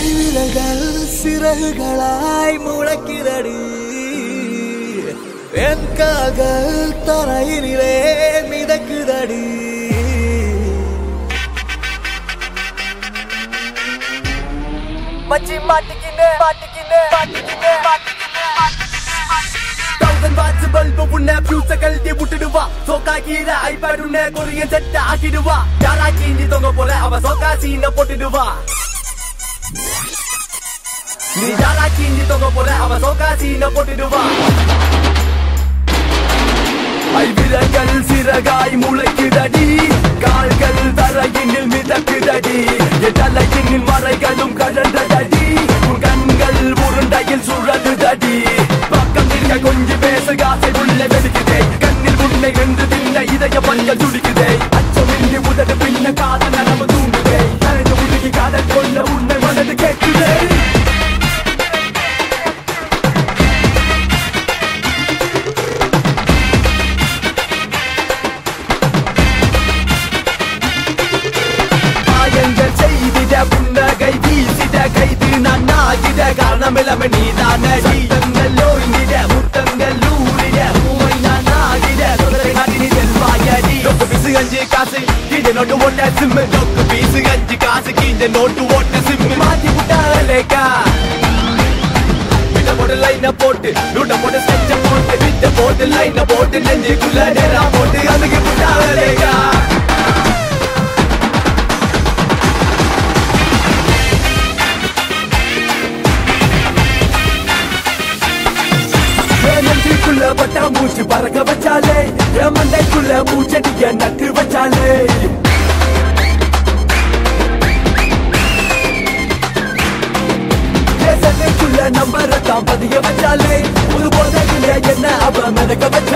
கைவிரல்கள் சிறகுகளாய் முளைக்கிறடி. என் கால்கள் தரையினிலே மிதக்குதடி. மச்சி மாட்டிக்கினே மாட்டிக்கினே மாட்டிக்கினே தௌசண்ட் வாட்ஸ் பல்பு உன்னை ஃபியூஸ கழட்டி விட்டுடுவா சோக்கா கீரை ஐபேட் உன்னை கொரியன் செட் ஆக்கிடுவா யாரா கீண்டி தொங்க போல அவ சோக்கா சீன போட்டுடுவா நீ யாரா கீண்டி தொங்க போல அவ சோக்கா சீன போட்டுடுவா ஐவிரங்கள் சிறகாய் முளைக்குதடி கால்கள் தரையினில் மிதக்குதடி என் தலையினில் மறைகளும் கழன்றதடி உன் கண்கள் உருண்டையில் சுழலுதடி. பக்கம் நிற்க கொஞ்சம் பேச காசை உள்ள வெடிக்குதே. கண்ணில் உன்னை வென்று தின்ன இதய பல்கள் துடிக்குதே. அச்சமின்றி உதடு பின்ன காதல் நரம்பு ஆகிட காரணமில்லாம நீதானடி. தங்கள் ஓய்ந்திட முத்தங்கள் ஊறிட மூவை நான் ஆகிட சொல்லை காட்டி நீ செல்வாயடி. நோக்கு பீசு அஞ்சு காசு இந்த நோட்டு ஓட்ட சிம்மு நோக்கு பீசு அஞ்சு காசு இந்த நோட்டு ஓட்ட சிம்மு மாத்தி விட்டாலேக்கா போட்டு லைன போட்டு நூட்ட போட்டு ஸ்கெட்ச போட்டு விட்ட போட்டு லைன போட்டு நெஞ்சுக்குள்ள நேரா போட்டு அதுக்கு விட்டாலேக்கா பட்டா மூச்சு பறக்க வச்சாலே என் மண்டைக்குள்ள மூச்சடிய நட்டு வச்சாலே. என் சண்டைக்குள்ள பதிய வச்சாலே ஒரு போதையில என்ன அவ மிதக்க வச்சாலே.